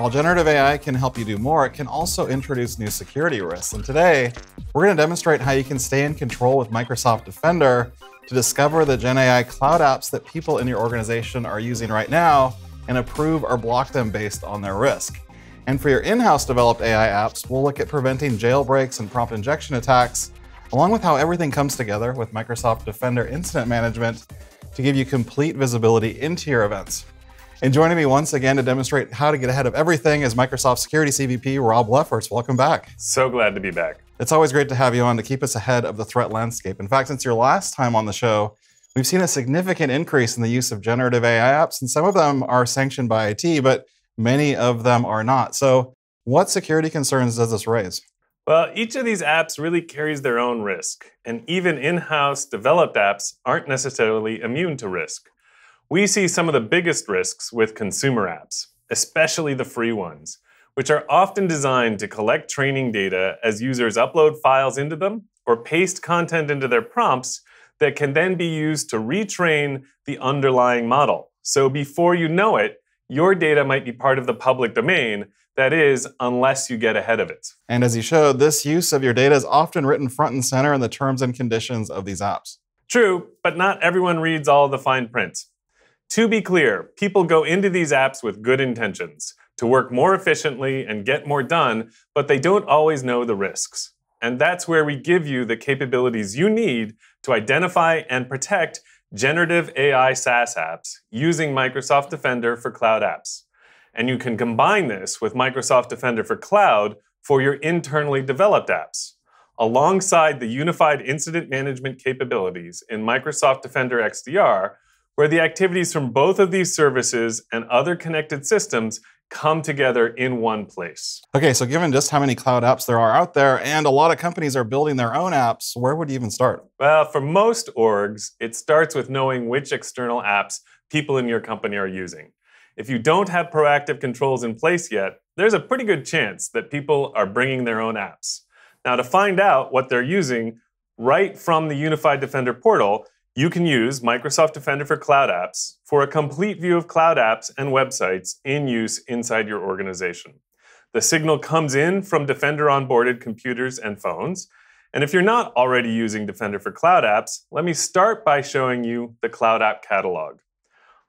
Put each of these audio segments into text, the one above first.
While generative AI can help you do more, it can also introduce new security risks. And today, we're going to demonstrate how you can stay in control with Microsoft Defender to discover the Gen AI cloud apps that people in your organization are using right now and approve or block them based on their risk. And for your in-house developed AI apps, we'll look at preventing jailbreaks and prompt injection attacks, along with how everything comes together with Microsoft Defender Incident Management to give you complete visibility into your events. And joining me once again to demonstrate how to get ahead of everything is Microsoft Security CVP Rob Lefferts. Welcome back. So glad to be back. It's always great to have you on to keep us ahead of the threat landscape. In fact, since your last time on the show, we've seen a significant increase in the use of generative AI apps, and some of them are sanctioned by IT, but many of them are not. So, what security concerns does this raise? Well, each of these apps really carries their own risk, and even in house developed apps aren't necessarily immune to risk. We see some of the biggest risks with consumer apps, especially the free ones, which are often designed to collect training data as users upload files into them or paste content into their prompts that can then be used to retrain the underlying model. So before you know it, your data might be part of the public domain. That is, unless you get ahead of it. And as you showed, this use of your data is often written front and center in the terms and conditions of these apps. True, but not everyone reads all the fine print. To be clear, people go into these apps with good intentions to work more efficiently and get more done, but they don't always know the risks. And that's where we give you the capabilities you need to identify and protect generative AI SaaS apps using Microsoft Defender for cloud apps. And you can combine this with Microsoft Defender for cloud for your internally developed apps, alongside the unified incident management capabilities in Microsoft Defender XDR where the activities from both of these services and other connected systems come together in one place. Okay, so given just how many cloud apps there are out there, and a lot of companies are building their own apps, where would you even start? Well, for most orgs, it starts with knowing which external apps people in your company are using. If you don't have proactive controls in place yet, there's a pretty good chance that people are bringing their own apps. Now, to find out what they're using right from the Unified Defender portal, you can use Microsoft Defender for Cloud Apps for a complete view of cloud apps and websites in use inside your organization. The signal comes in from Defender onboarded computers and phones. And if you're not already using Defender for Cloud Apps, let me start by showing you the Cloud App Catalog.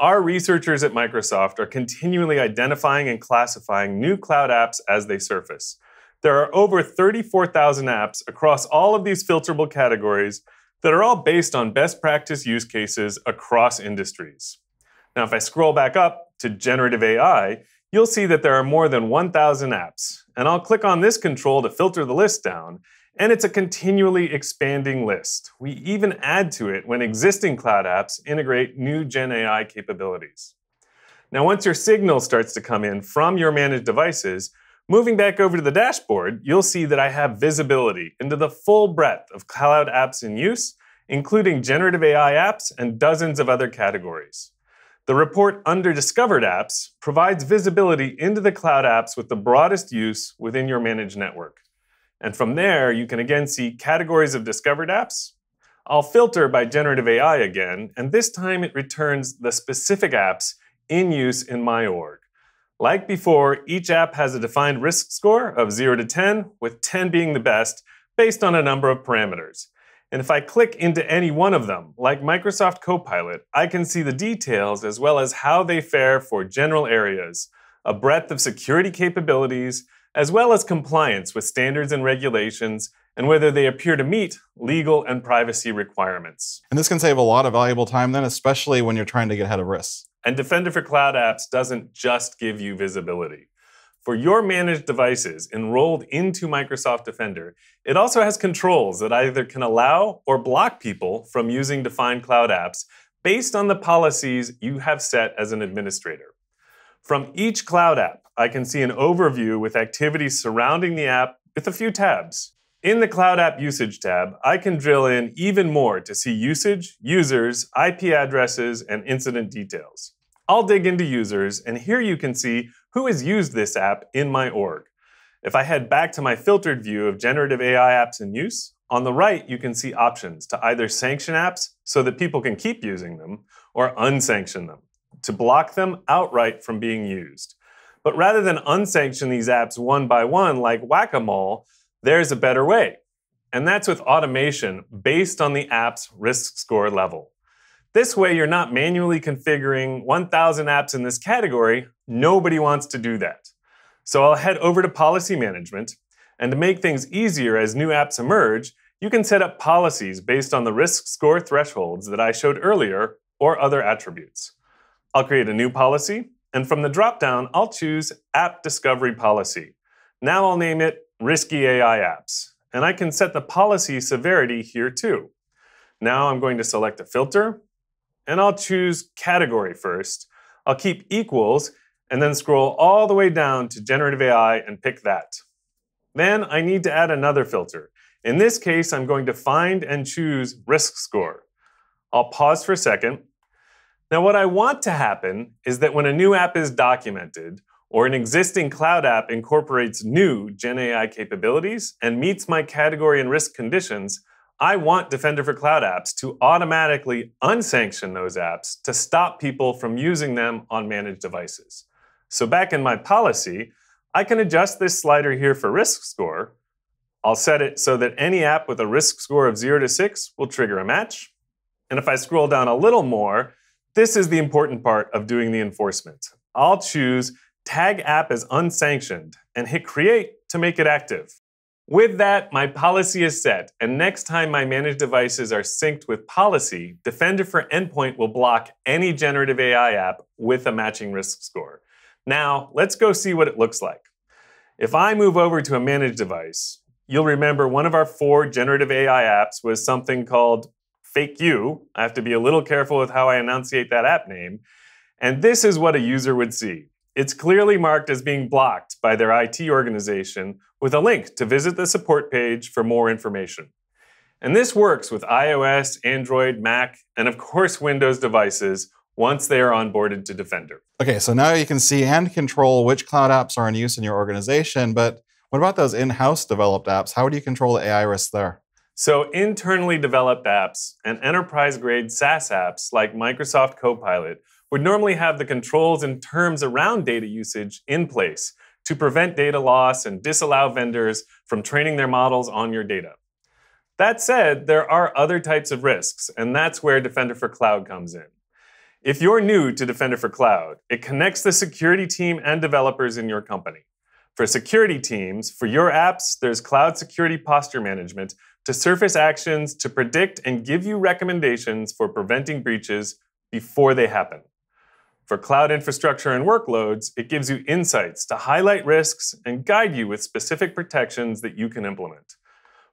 Our researchers at Microsoft are continually identifying and classifying new cloud apps as they surface. There are over 34,000 apps across all of these filterable categories that are all based on best practice use cases across industries. Now, if I scroll back up to generative AI, you'll see that there are more than 1,000 apps. And I'll click on this control to filter the list down, and it's a continually expanding list. We even add to it when existing cloud apps integrate new Gen AI capabilities. Now, once your signal starts to come in from your managed devices, Moving back over to the dashboard, you'll see that I have visibility into the full breadth of cloud apps in use, including generative AI apps and dozens of other categories. The report under Discovered Apps provides visibility into the cloud apps with the broadest use within your managed network. And from there, you can again see categories of discovered apps. I'll filter by generative AI again, and this time it returns the specific apps in use in my org. Like before, each app has a defined risk score of 0 to 10, with 10 being the best, based on a number of parameters. And if I click into any one of them, like Microsoft Copilot, I can see the details as well as how they fare for general areas, a breadth of security capabilities, as well as compliance with standards and regulations, and whether they appear to meet legal and privacy requirements. And this can save a lot of valuable time then, especially when you're trying to get ahead of risks. And Defender for Cloud Apps doesn't just give you visibility. For your managed devices enrolled into Microsoft Defender, it also has controls that either can allow or block people from using defined cloud apps based on the policies you have set as an administrator. From each cloud app, I can see an overview with activities surrounding the app with a few tabs. In the Cloud App Usage tab, I can drill in even more to see usage, users, IP addresses, and incident details. I'll dig into users, and here you can see who has used this app in my org. If I head back to my filtered view of generative AI apps in use, on the right you can see options to either sanction apps so that people can keep using them, or unsanction them, to block them outright from being used. But rather than unsanction these apps one by one like whack a mole, there's a better way. And that's with automation based on the app's risk score level. This way, you're not manually configuring 1,000 apps in this category. Nobody wants to do that. So I'll head over to policy management. And to make things easier as new apps emerge, you can set up policies based on the risk score thresholds that I showed earlier or other attributes. I'll create a new policy, and from the dropdown, I'll choose App Discovery Policy. Now I'll name it Risky AI Apps, and I can set the policy severity here too. Now I'm going to select a filter, and I'll choose Category first. I'll keep equals, and then scroll all the way down to Generative AI and pick that. Then I need to add another filter. In this case, I'm going to find and choose Risk Score. I'll pause for a second. Now, what I want to happen is that when a new app is documented, or an existing cloud app incorporates new Gen AI capabilities and meets my category and risk conditions, I want Defender for Cloud Apps to automatically unsanction those apps to stop people from using them on managed devices. So back in my policy, I can adjust this slider here for risk score. I'll set it so that any app with a risk score of 0 to 6 will trigger a match. And if I scroll down a little more, this is the important part of doing the enforcement. I'll choose Tag App as Unsanctioned and hit Create to make it active. With that, my policy is set, and next time my managed devices are synced with policy, Defender for Endpoint will block any generative AI app with a matching risk score. Now, let's go see what it looks like. If I move over to a managed device, you'll remember one of our four generative AI apps was something called Fake You. I have to be a little careful with how I enunciate that app name. And this is what a user would see. It's clearly marked as being blocked by their IT organization with a link to visit the support page for more information. And this works with iOS, Android, Mac, and of course Windows devices once they are onboarded to Defender. Okay, so now you can see and control which cloud apps are in use in your organization, but what about those in-house developed apps? How do you control the AI risks there? So internally developed apps and enterprise-grade SaaS apps like Microsoft Copilot would normally have the controls and terms around data usage in place to prevent data loss and disallow vendors from training their models on your data. That said, there are other types of risks, and that's where Defender for Cloud comes in. If you're new to Defender for Cloud, it connects the security team and developers in your company. For security teams, for your apps, there's Cloud Security Posture Management to surface actions to predict and give you recommendations for preventing breaches before they happen. For cloud infrastructure and workloads, it gives you insights to highlight risks and guide you with specific protections that you can implement.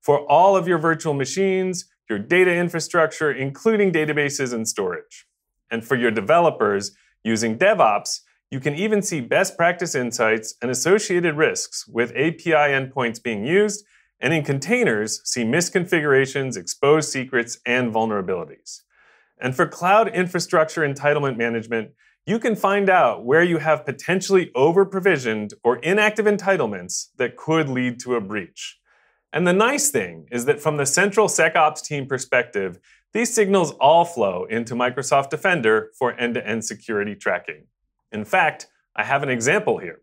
For all of your virtual machines, your data infrastructure, including databases and storage. And for your developers, using DevOps, you can even see best practice insights and associated risks with API endpoints being used, and in containers, see misconfigurations, exposed secrets, and vulnerabilities. And for cloud infrastructure entitlement management, you can find out where you have potentially over provisioned or inactive entitlements that could lead to a breach. And the nice thing is that from the central SecOps team perspective, these signals all flow into Microsoft Defender for end to end security tracking. In fact, I have an example here.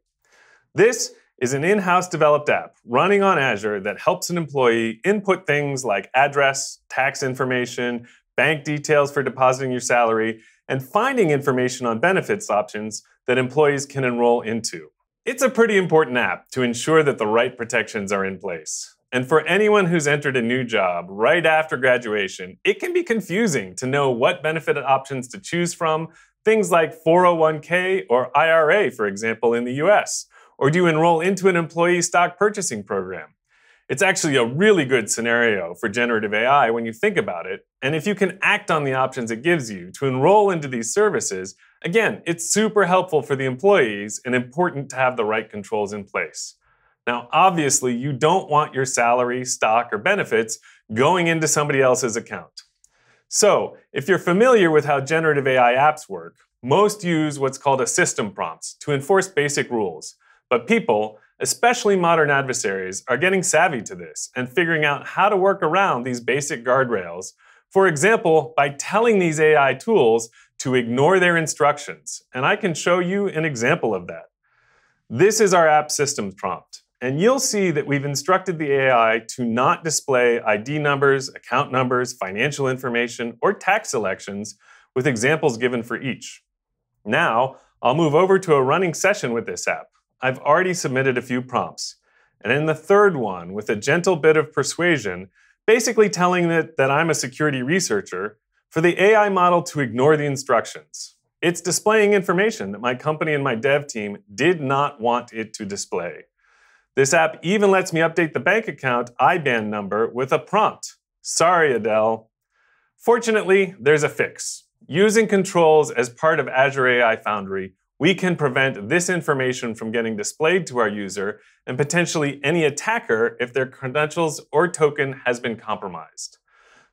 This is an in house developed app running on Azure that helps an employee input things like address, tax information, bank details for depositing your salary, and finding information on benefits options that employees can enroll into. It's a pretty important app to ensure that the right protections are in place. And for anyone who's entered a new job right after graduation, it can be confusing to know what benefit options to choose from, things like 401k or IRA, for example, in the US. Or do you enroll into an employee stock purchasing program? It's actually a really good scenario for generative AI when you think about it. And if you can act on the options it gives you to enroll into these services, again, it's super helpful for the employees and important to have the right controls in place. Now, obviously, you don't want your salary, stock, or benefits going into somebody else's account. So, if you're familiar with how generative AI apps work, most use what's called a system prompts to enforce basic rules. But people, especially modern adversaries, are getting savvy to this and figuring out how to work around these basic guardrails. For example, by telling these AI tools to ignore their instructions. And I can show you an example of that. This is our app systems prompt. And you'll see that we've instructed the AI to not display ID numbers, account numbers, financial information, or tax selections with examples given for each. Now, I'll move over to a running session with this app. I've already submitted a few prompts. And in the third one, with a gentle bit of persuasion, basically telling it that I'm a security researcher, for the AI model to ignore the instructions. It's displaying information that my company and my dev team did not want it to display. This app even lets me update the bank account IBAN number with a prompt. Sorry, Adele. Fortunately, there's a fix. Using controls as part of Azure AI Foundry, we can prevent this information from getting displayed to our user and potentially any attacker if their credentials or token has been compromised.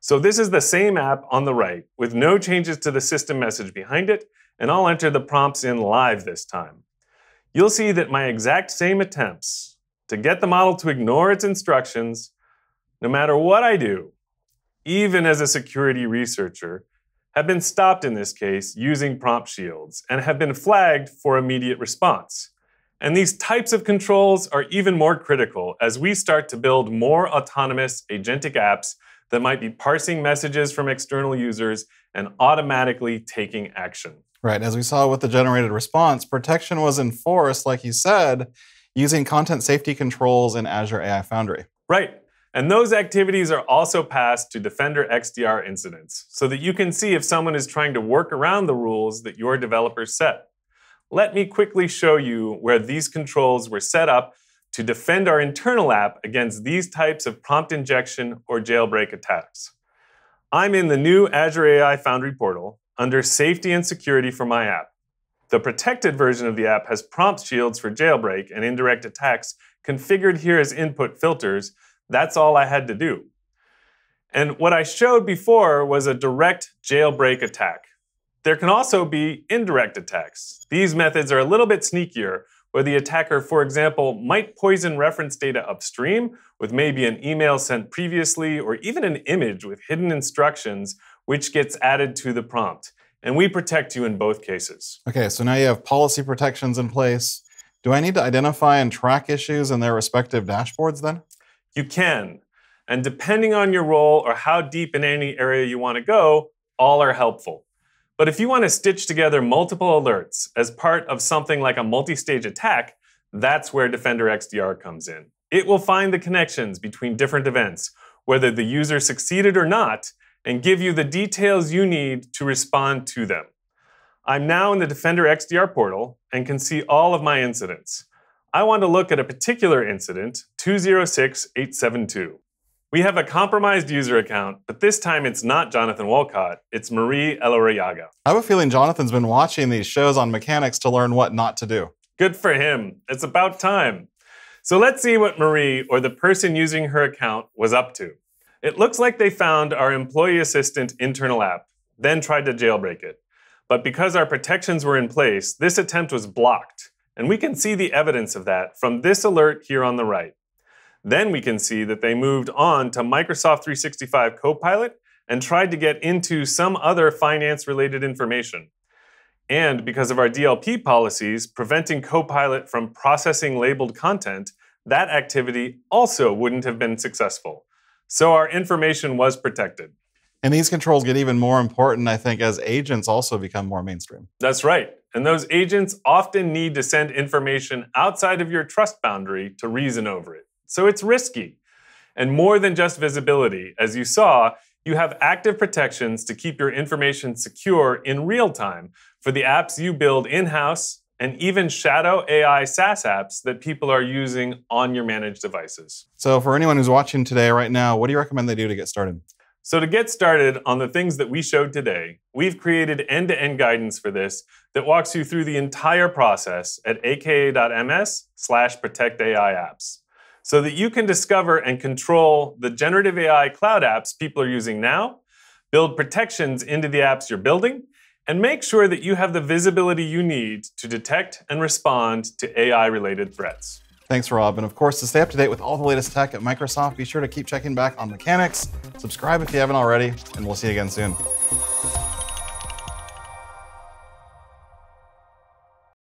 So this is the same app on the right with no changes to the system message behind it, and I'll enter the prompts in live this time. You'll see that my exact same attempts to get the model to ignore its instructions, no matter what I do, even as a security researcher, have been stopped in this case using prompt shields and have been flagged for immediate response. And these types of controls are even more critical as we start to build more autonomous agentic apps that might be parsing messages from external users and automatically taking action. Right. As we saw with the generated response, protection was enforced, like you said, using content safety controls in Azure AI Foundry. Right. And those activities are also passed to Defender XDR incidents so that you can see if someone is trying to work around the rules that your developers set. Let me quickly show you where these controls were set up to defend our internal app against these types of prompt injection or jailbreak attacks. I'm in the new Azure AI Foundry portal under Safety and Security for my app. The protected version of the app has prompt shields for jailbreak and indirect attacks configured here as input filters. That's all I had to do. And what I showed before was a direct jailbreak attack. There can also be indirect attacks. These methods are a little bit sneakier, where the attacker, for example, might poison reference data upstream with maybe an email sent previously or even an image with hidden instructions, which gets added to the prompt and we protect you in both cases. Okay, so now you have policy protections in place. Do I need to identify and track issues in their respective dashboards then? You can. And depending on your role or how deep in any area you want to go, all are helpful. But if you want to stitch together multiple alerts as part of something like a multi stage attack, that's where Defender XDR comes in. It will find the connections between different events, whether the user succeeded or not, and give you the details you need to respond to them. I'm now in the Defender XDR portal and can see all of my incidents. I want to look at a particular incident, 206872. We have a compromised user account, but this time it's not Jonathan Wolcott, it's Marie Elorriaga. I have a feeling Jonathan's been watching these shows on mechanics to learn what not to do. Good for him. It's about time. So let's see what Marie, or the person using her account, was up to. It looks like they found our employee assistant internal app, then tried to jailbreak it. But because our protections were in place, this attempt was blocked. And we can see the evidence of that from this alert here on the right. Then we can see that they moved on to Microsoft 365 Copilot and tried to get into some other finance related information. And because of our DLP policies preventing Copilot from processing labeled content, that activity also wouldn't have been successful. So our information was protected. And these controls get even more important, I think, as agents also become more mainstream. That's right. And those agents often need to send information outside of your trust boundary to reason over it. So it's risky. And more than just visibility, as you saw, you have active protections to keep your information secure in real time for the apps you build in house and even shadow AI SaaS apps that people are using on your managed devices. So, for anyone who's watching today right now, what do you recommend they do to get started? So, to get started on the things that we showed today, we've created end to end guidance for this that walks you through the entire process at aka.ms slash protect AI apps so that you can discover and control the generative AI cloud apps people are using now, build protections into the apps you're building, and make sure that you have the visibility you need to detect and respond to AI related threats. Thanks, Rob. And of course, to stay up to date with all the latest tech at Microsoft, be sure to keep checking back on mechanics. Subscribe if you haven't already, and we'll see you again soon.